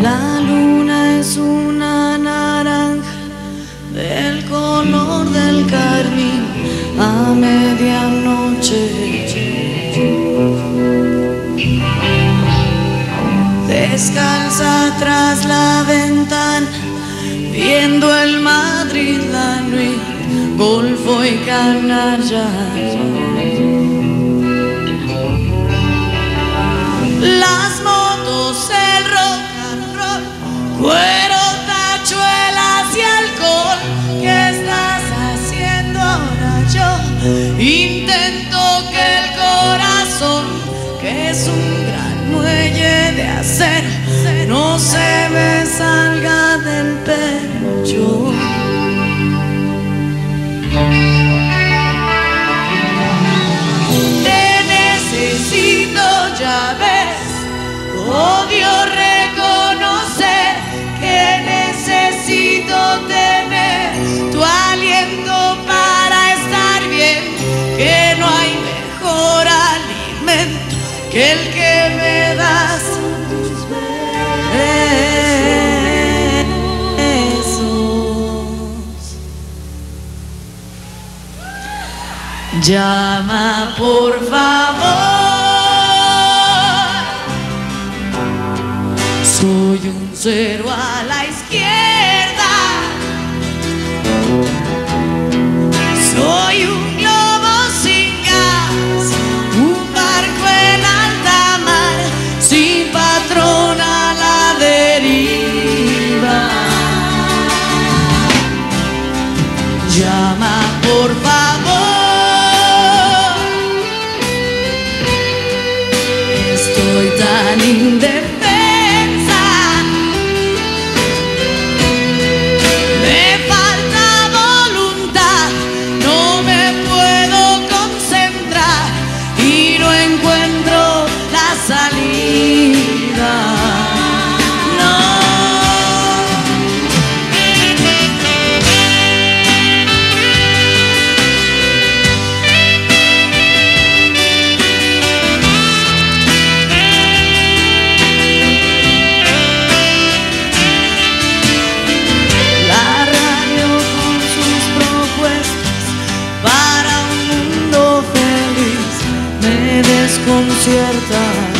La luna es una naranja del color del carmín a medianoche. Descalza tras la ventana, viendo el Madrid, la nuit, golfo y canalla. conocer. Llama, por favor. Soy un cero a la something that me desconcierta.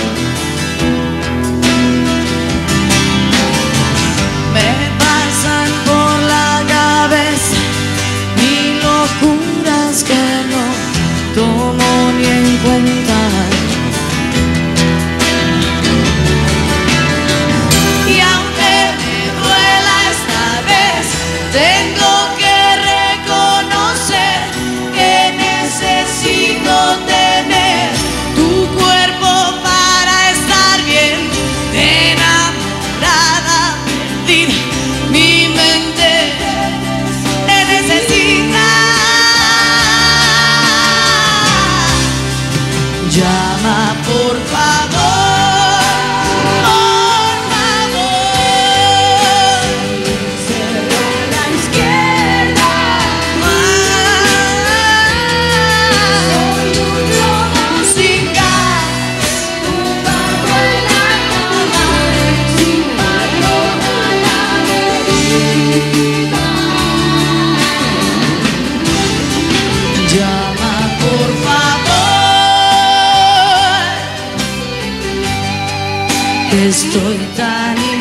estoy tan